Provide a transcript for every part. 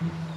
嗯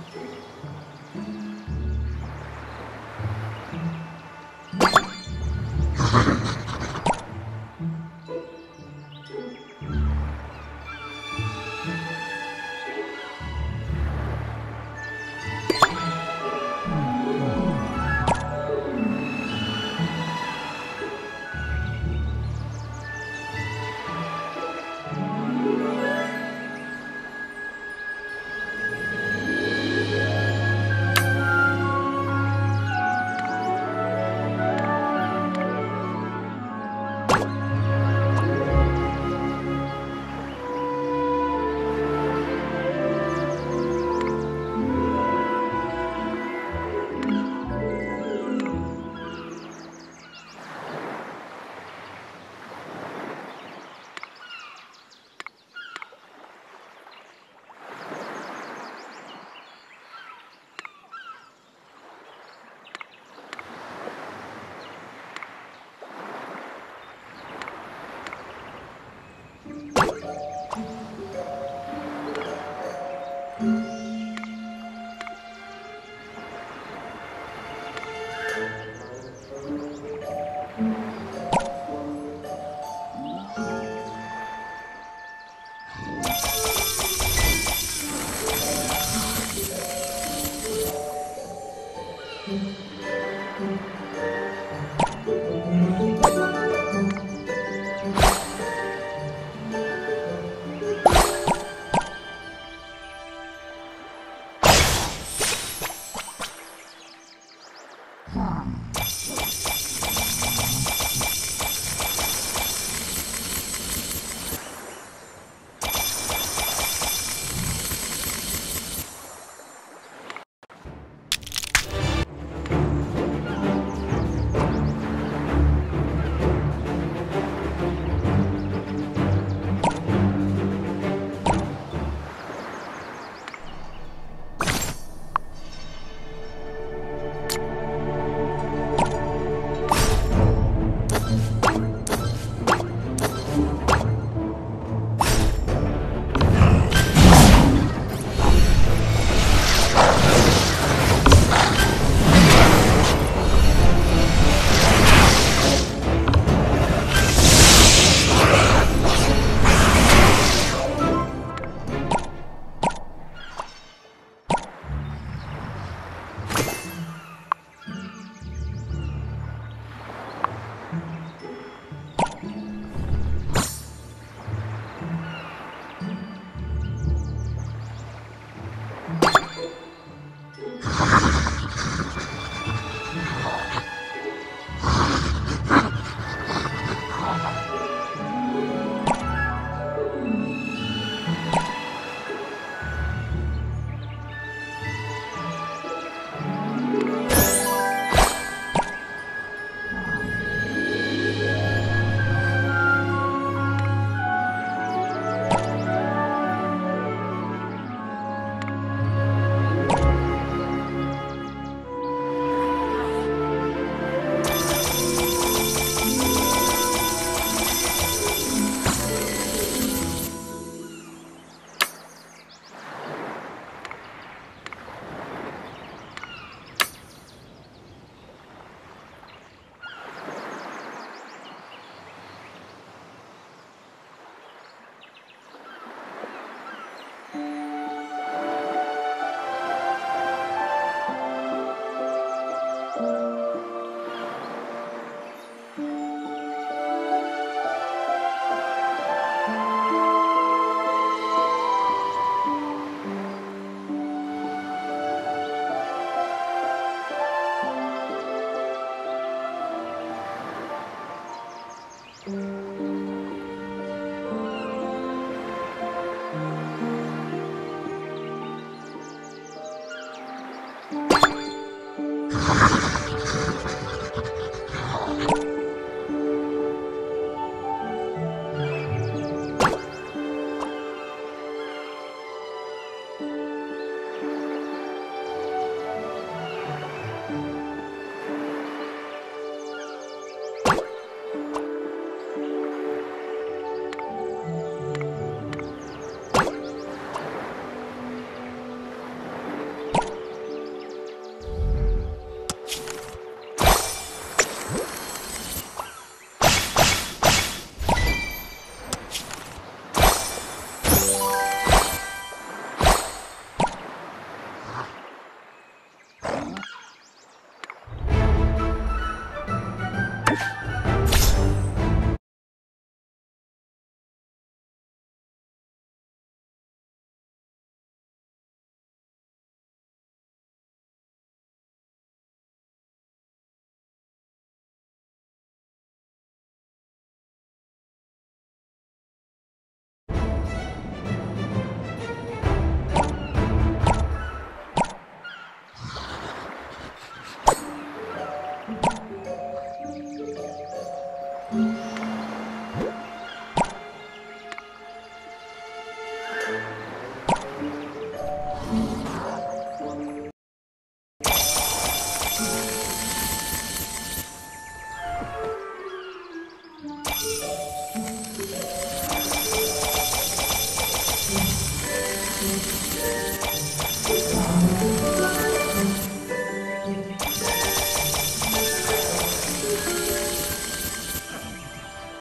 ハハハハ!